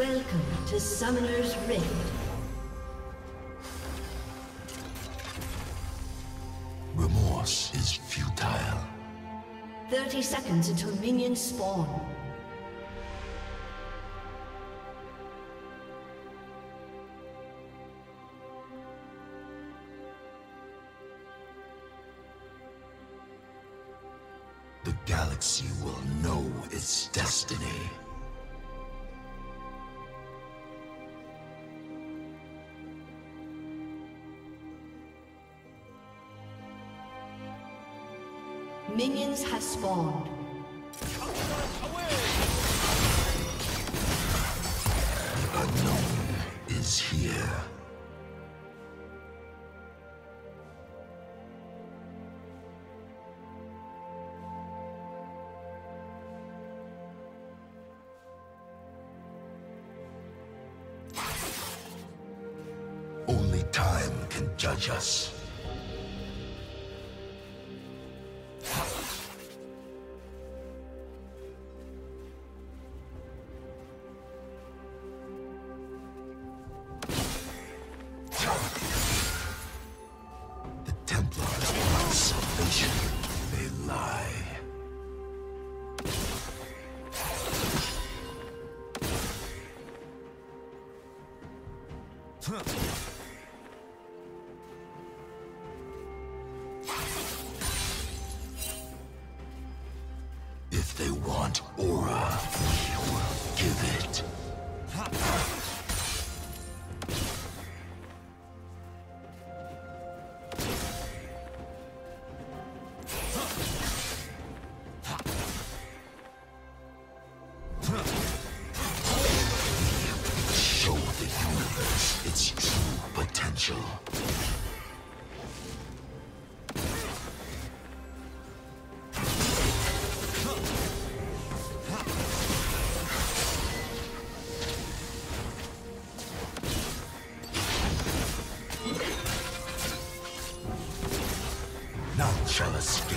Welcome to Summoner's Rift. Remorse is futile. 30 seconds until minions spawn. and judge us. trellis.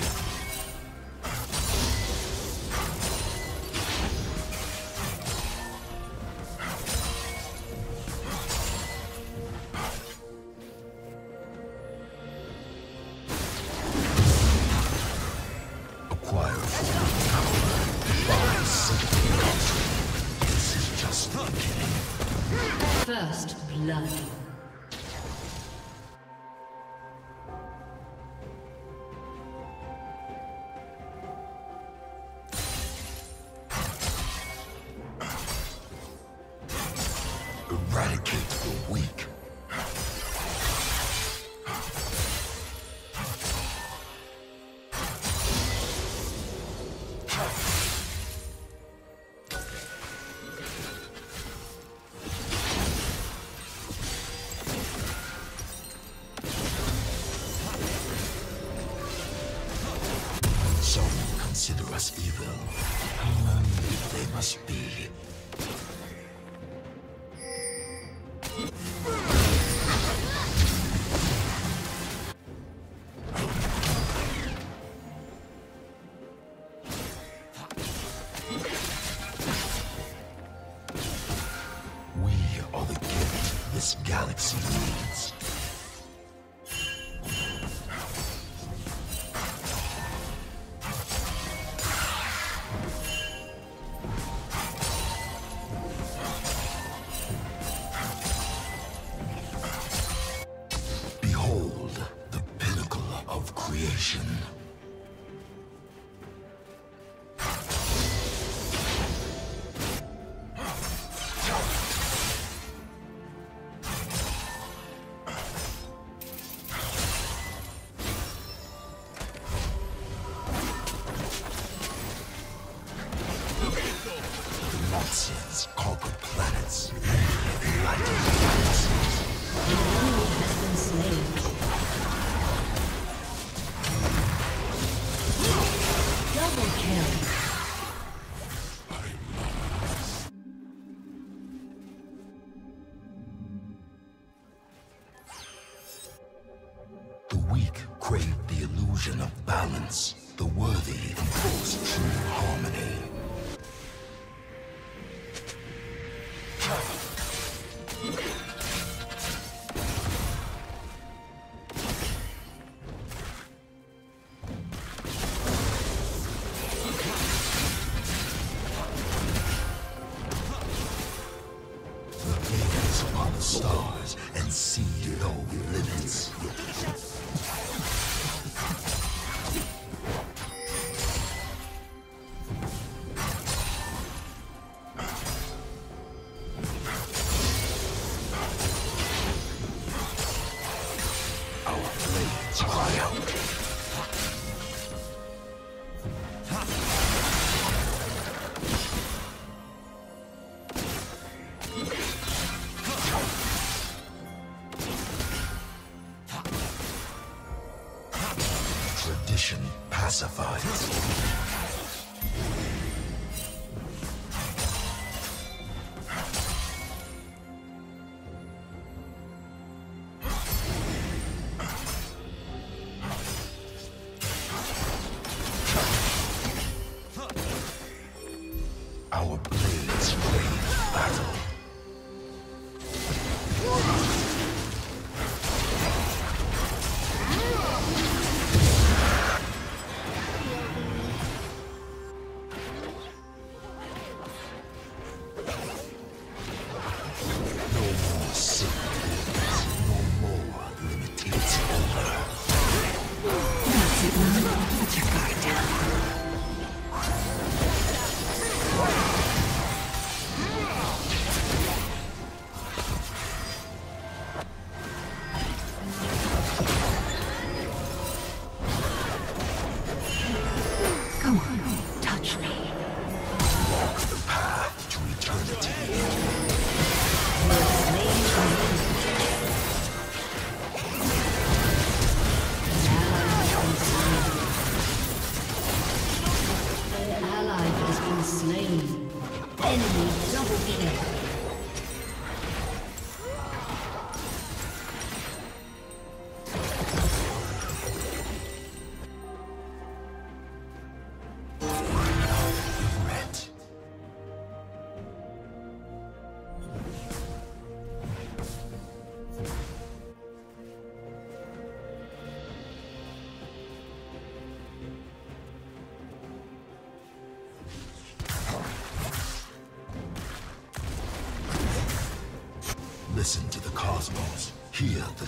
galaxy. pacified. Listen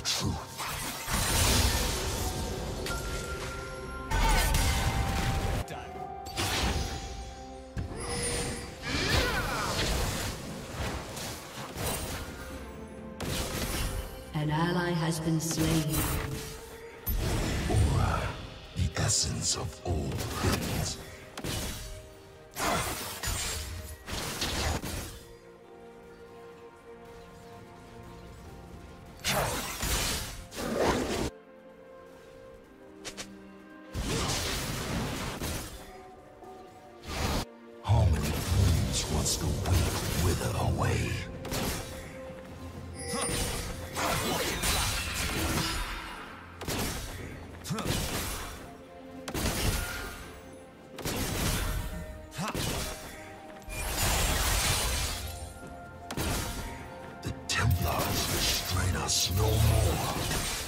truth. An ally has been slain. Aura, the essence of all things. 私の思う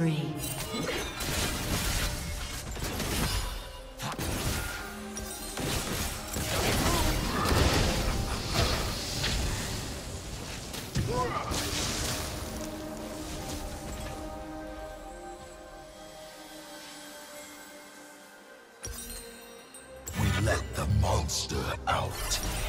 spree. We let the monster out.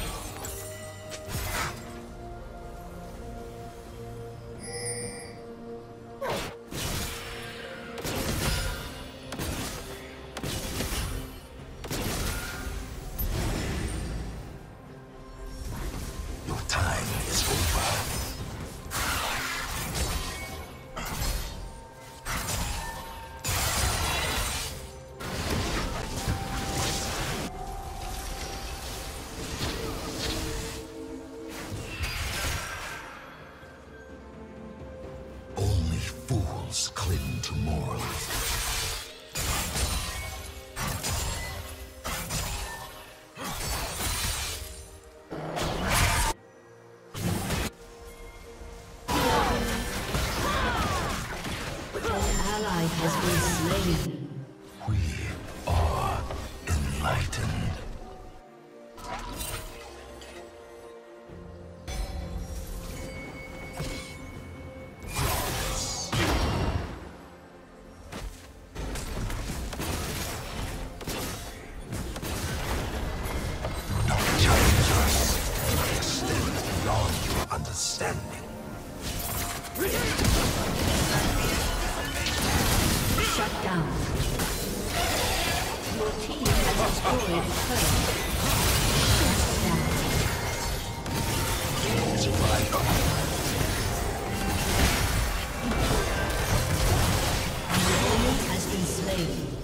Has been.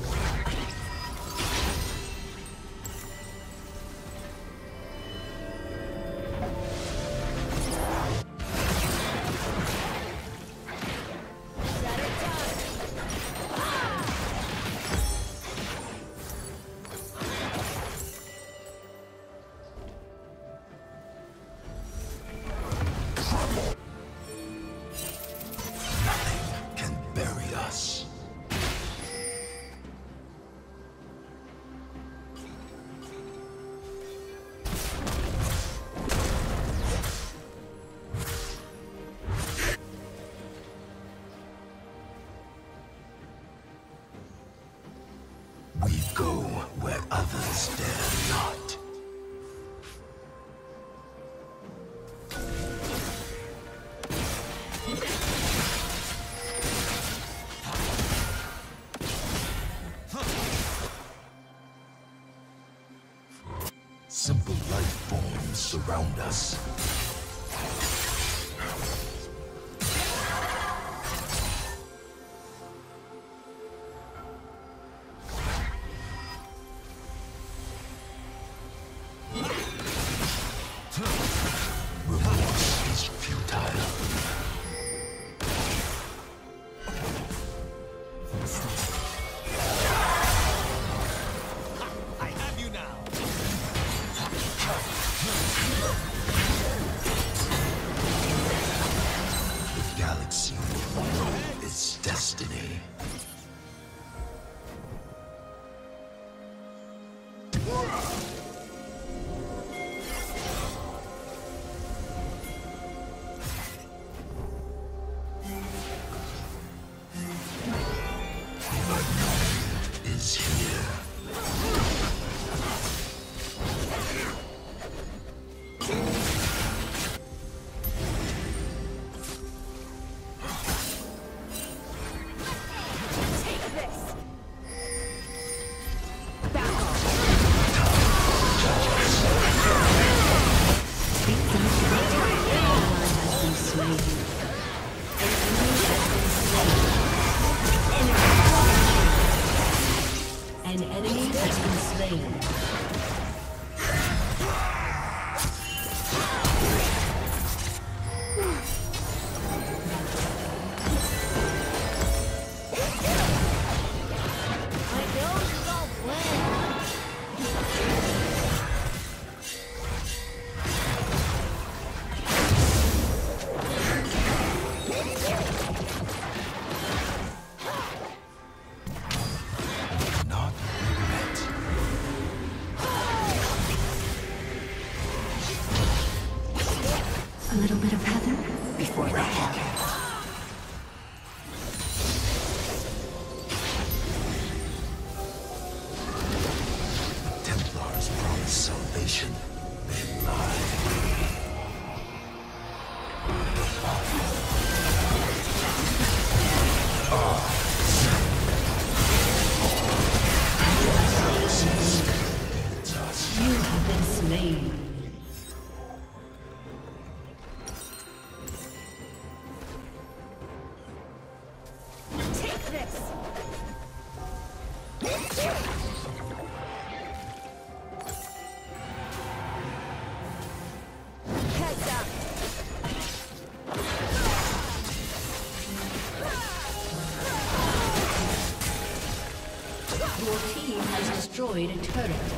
信念 destroyed a turret.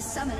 A summoner